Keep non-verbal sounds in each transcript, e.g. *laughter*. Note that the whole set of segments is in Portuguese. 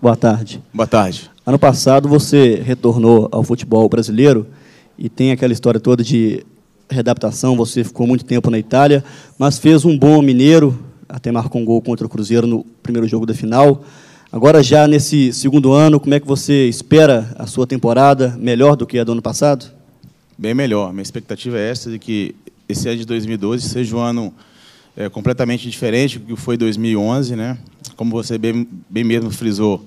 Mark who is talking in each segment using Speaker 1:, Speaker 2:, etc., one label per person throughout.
Speaker 1: Boa tarde.
Speaker 2: Boa tarde.
Speaker 1: Ano passado você retornou ao futebol brasileiro e tem aquela história toda de readaptação. Você ficou muito tempo na Itália, mas fez um bom mineiro, até marcou um gol contra o Cruzeiro no primeiro jogo da final. Agora, já nesse segundo ano, como é que você espera a sua temporada melhor do que a do ano passado?
Speaker 2: Bem melhor. Minha expectativa é essa, de que esse ano de 2012 seja um ano é, completamente diferente do que foi 2011. Né? Como você bem, bem mesmo frisou,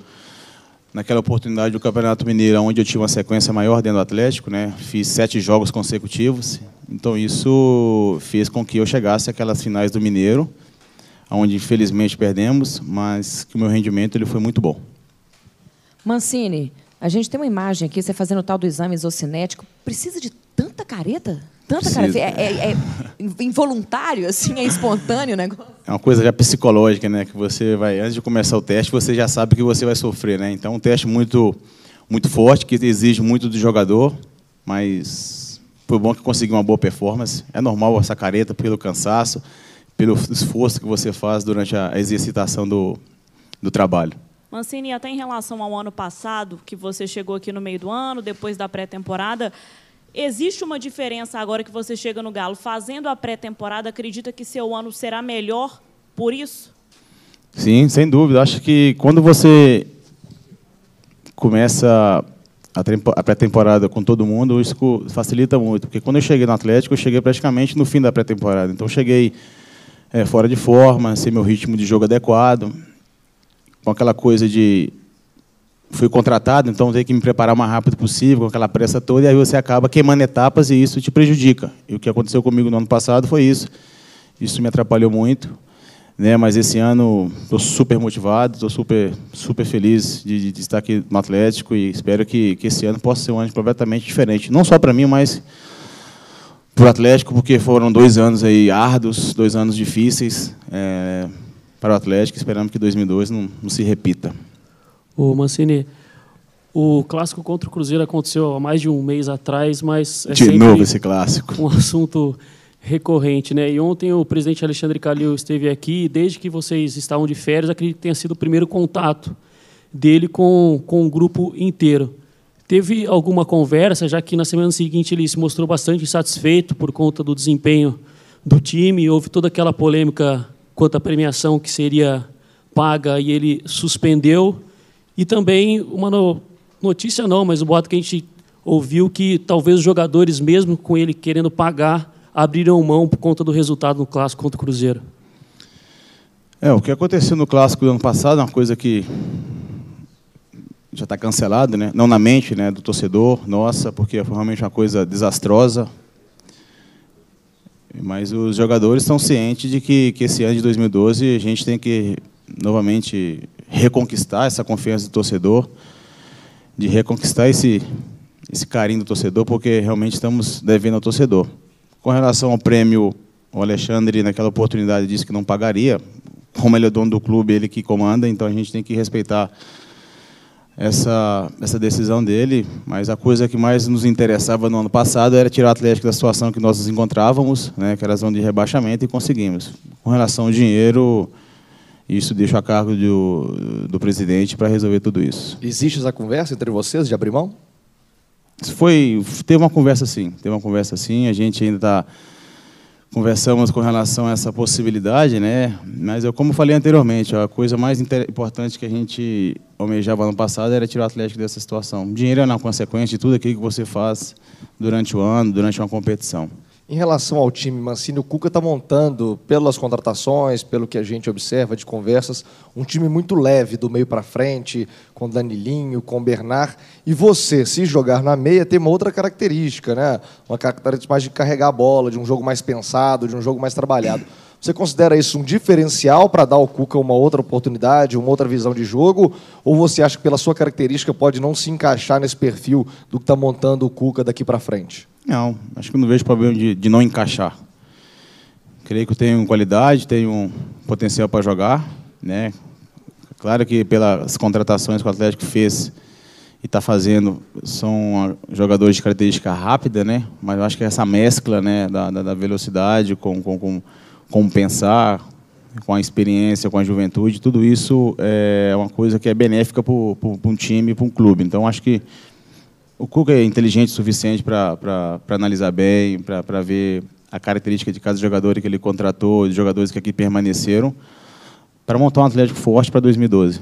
Speaker 2: naquela oportunidade do Campeonato Mineiro, onde eu tinha uma sequência maior dentro do Atlético, né? fiz sete jogos consecutivos. Então, isso fez com que eu chegasse àquelas finais do Mineiro, onde infelizmente perdemos, mas que o meu rendimento ele foi muito bom.
Speaker 3: Mancini, a gente tem uma imagem aqui, você fazendo o tal do exame isocinético. Precisa de tanta careta? Tanta careta? É, é, é, involuntário, assim, é espontâneo o negócio?
Speaker 2: É uma coisa já psicológica, né? Que você vai, antes de começar o teste, você já sabe que você vai sofrer, né? Então, é um teste muito, muito forte, que exige muito do jogador, mas foi bom que consegui uma boa performance. É normal essa careta pelo cansaço, pelo esforço que você faz durante a exercitação do, do trabalho.
Speaker 4: Mancini, até em relação ao ano passado, que você chegou aqui no meio do ano, depois da pré-temporada, existe uma diferença agora que você chega no Galo? Fazendo a pré-temporada, acredita que seu ano será melhor por isso?
Speaker 2: Sim, sem dúvida. Acho que quando você começa a pré-temporada com todo mundo, isso facilita muito. Porque quando eu cheguei no Atlético, eu cheguei praticamente no fim da pré-temporada. Então, eu cheguei é, fora de forma, sem meu ritmo de jogo adequado, com aquela coisa de fui contratado, então tenho que me preparar o mais rápido possível, com aquela pressa toda, e aí você acaba queimando etapas e isso te prejudica. E o que aconteceu comigo no ano passado foi isso. Isso me atrapalhou muito, né? Mas esse ano estou super motivado, estou super super feliz de, de, estar aqui no Atlético e espero que, que esse ano possa ser um ano completamente diferente, não só para mim, mas para o Atlético, porque foram dois anos aí árduos, dois anos difíceis é, para o Atlético. Esperamos que 2002 não, não se repita.
Speaker 5: O Mancini, o clássico contra o Cruzeiro aconteceu há mais de um mês atrás, mas
Speaker 2: é de novo esse clássico.
Speaker 5: Um *laughs* assunto recorrente, né? E ontem o presidente Alexandre Calil esteve aqui, e desde que vocês estavam de férias, acredito que tenha sido o primeiro contato dele com, com o grupo inteiro. Teve alguma conversa, já que na semana seguinte ele se mostrou bastante insatisfeito por conta do desempenho do time, houve toda aquela polêmica quanto à premiação que seria paga e ele suspendeu. E também uma notícia não, mas o boato que a gente ouviu que talvez os jogadores, mesmo com ele querendo pagar, abriram mão por conta do resultado no clássico contra o Cruzeiro.
Speaker 2: É, o que aconteceu no clássico do ano passado é uma coisa que já está cancelado, né? não na mente né, do torcedor, nossa, porque foi realmente uma coisa desastrosa. Mas os jogadores estão cientes de que, que esse ano de 2012 a gente tem que novamente reconquistar essa confiança do torcedor, de reconquistar esse, esse carinho do torcedor, porque realmente estamos devendo ao torcedor. Com relação ao prêmio, o Alexandre, naquela oportunidade, disse que não pagaria. Como ele é dono do clube, ele que comanda, então a gente tem que respeitar essa, essa decisão dele, mas a coisa que mais nos interessava no ano passado era tirar o Atlético da situação que nós nos encontrávamos, né, que era a zona de rebaixamento, e conseguimos. Com relação ao dinheiro, isso deixa a cargo do, do presidente para resolver tudo isso.
Speaker 6: Existe essa conversa entre vocês de abrir mão?
Speaker 2: Foi, teve uma conversa sim, teve uma conversa sim, a gente ainda está conversamos com relação a essa possibilidade, né? Mas eu, como falei anteriormente, a coisa mais importante que a gente almejava no passado era tirar o Atlético dessa situação. dinheiro é uma consequência de tudo aquilo que você faz durante o ano, durante uma competição.
Speaker 6: Em relação ao time, Mancini, o Cuca está montando, pelas contratações, pelo que a gente observa de conversas, um time muito leve do meio para frente, com Danilinho, com Bernard. E você, se jogar na meia, tem uma outra característica, né? Uma característica mais de carregar a bola, de um jogo mais pensado, de um jogo mais trabalhado. Você considera isso um diferencial para dar ao Cuca uma outra oportunidade, uma outra visão de jogo? Ou você acha que, pela sua característica, pode não se encaixar nesse perfil do que está montando o Cuca daqui para frente?
Speaker 2: Não, acho que não vejo problema de, de não encaixar. Creio que eu tenho qualidade, tenho potencial para jogar. Né? Claro que pelas contratações que o Atlético fez e está fazendo, são jogadores de característica rápida, né? mas eu acho que essa mescla né, da, da velocidade com, com, com, com pensar, com a experiência, com a juventude, tudo isso é uma coisa que é benéfica para um time, para um clube. Então, acho que o Cuca é inteligente o suficiente para analisar bem, para ver a característica de cada jogador que ele contratou, de jogadores que aqui permaneceram, para montar um Atlético forte para 2012.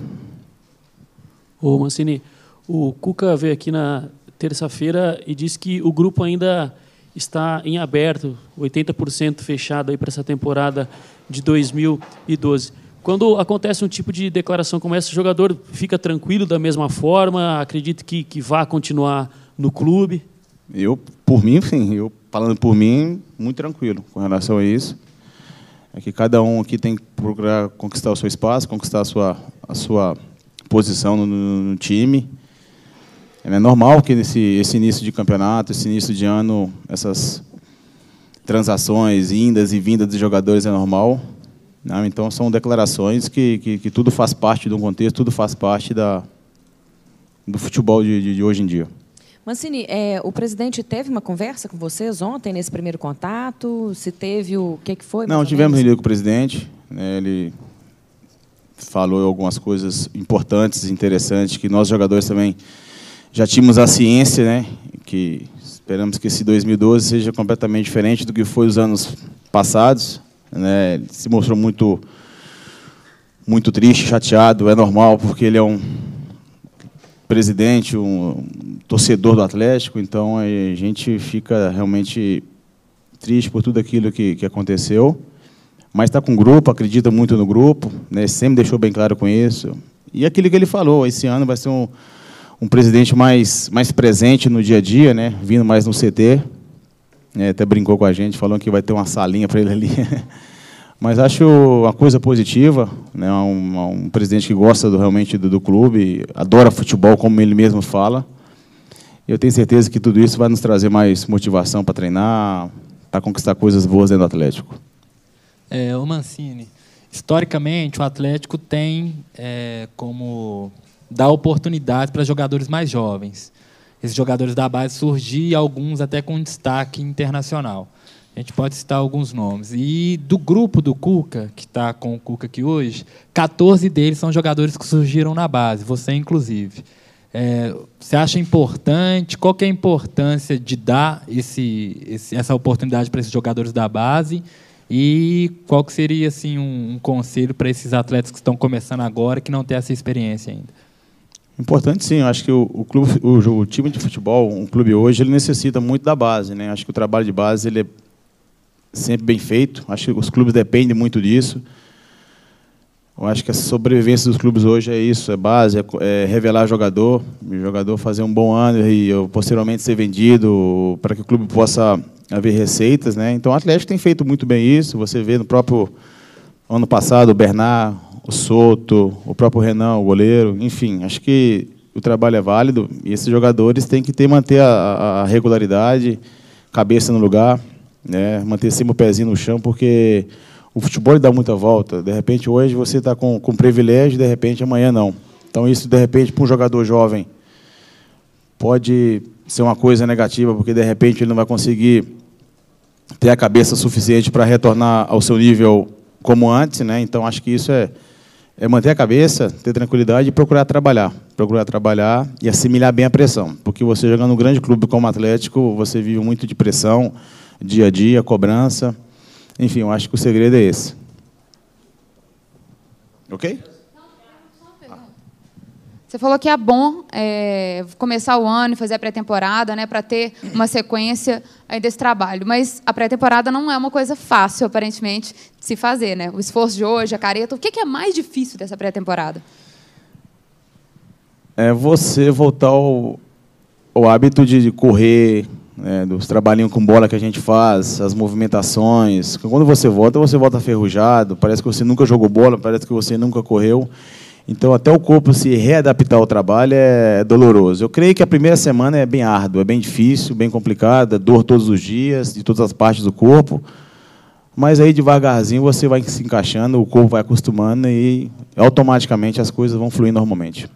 Speaker 5: Ô, Mancini, o Cuca veio aqui na terça-feira e disse que o grupo ainda está em aberto, 80% fechado aí para essa temporada de 2012. Quando acontece um tipo de declaração como essa, o jogador fica tranquilo da mesma forma, acredita que, que vá continuar no clube?
Speaker 2: Eu, por mim, sim. Eu, falando por mim, muito tranquilo com relação a isso. É que cada um aqui tem que procurar conquistar o seu espaço, conquistar a sua, a sua posição no, no time. É normal que nesse esse início de campeonato, esse início de ano, essas transações, indas e vindas de jogadores é normal. Né? Então, são declarações que, que, que, tudo faz parte de um contexto, tudo faz parte da, do futebol de, de, de hoje em dia.
Speaker 3: Mancini, é, o presidente teve uma conversa com vocês ontem, nesse primeiro contato? Se teve, o que, que foi?
Speaker 2: Não, tivemos reunião com o presidente. Né, ele falou algumas coisas importantes, interessantes, que nós jogadores também já tínhamos a ciência, né, que Esperamos que esse 2012 seja completamente diferente do que foi os anos passados. Né? Ele se mostrou muito, muito triste, chateado, é normal, porque ele é um presidente, um torcedor do Atlético, então a gente fica realmente triste por tudo aquilo que, que aconteceu. Mas está com o grupo, acredita muito no grupo, né? sempre deixou bem claro com isso. E aquilo que ele falou, esse ano vai ser um um presidente mais, mais presente no dia a dia, né? vindo mais no CT. É, até brincou com a gente, falando que vai ter uma salinha para ele ali. *laughs* Mas acho uma coisa positiva, né? um, um presidente que gosta do, realmente do, do, clube, adora futebol, como ele mesmo fala. Eu tenho certeza que tudo isso vai nos trazer mais motivação para treinar, para conquistar coisas boas dentro do Atlético.
Speaker 7: É, o Mancini, historicamente o Atlético tem é, como dar oportunidades para jogadores mais jovens. Esses jogadores da base surgir, alguns até com destaque internacional. A gente pode citar alguns nomes. E do grupo do Cuca, que está com o Cuca aqui hoje, 14 deles são jogadores que surgiram na base, você inclusive. É, você acha importante? Qual é a importância de dar esse, esse, essa oportunidade para esses jogadores da base? E qual que seria assim, um, um conselho para esses atletas que estão começando agora, que não têm essa experiência ainda?
Speaker 2: Importante sim, eu acho que o, o clube, o, o, time de futebol, um clube hoje, ele necessita muito da base, né? Acho que o trabalho de base ele é sempre bem feito. Acho que os clubes dependem muito disso. Eu acho que a sobrevivência dos clubes hoje é isso, é base, é, é revelar jogador, o jogador fazer um bom ano e posteriormente ser vendido para que o clube possa haver receitas, né? Então o Atlético tem feito muito bem isso. Você vê no próprio ano passado o Bernard, o Soto, o próprio Renan, o goleiro, enfim, acho que o trabalho é válido e esses jogadores têm que ter manter a, a regularidade, cabeça no lugar, né, manter sempre o pezinho no chão, porque o futebol dá muita volta. De repente hoje você está com, com privilégio, de repente amanhã não. Então isso de repente para um jogador jovem pode ser uma coisa negativa, porque de repente ele não vai conseguir ter a cabeça suficiente para retornar ao seu nível como antes, né? Então acho que isso é é manter a cabeça, ter tranquilidade e procurar trabalhar. Procurar trabalhar e assimilar bem a pressão. Porque você jogando num grande clube como o Atlético, você vive muito de pressão, dia a dia, cobrança. Enfim, eu acho que o segredo é esse. Ok?
Speaker 8: Você falou que é bom é, começar o ano e fazer a pré-temporada, né, para ter uma sequência desse trabalho. Mas a pré-temporada não é uma coisa fácil, aparentemente, de se fazer, né? O esforço de hoje, a careta. O que é mais difícil dessa pré-temporada?
Speaker 2: É você voltar ao, ao hábito de correr, né, dos trabalhinhos com bola que a gente faz, as movimentações. Quando você volta, você volta ferrujado, parece que você nunca jogou bola, parece que você nunca correu. Então, até o corpo se readaptar ao trabalho é doloroso. Eu creio que a primeira semana é bem árdua, é bem difícil, bem complicada, dor todos os dias, de todas as partes do corpo. Mas aí, devagarzinho, você vai se encaixando, o corpo vai acostumando e automaticamente as coisas vão fluir normalmente.